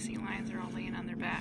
see lions are all laying on their back,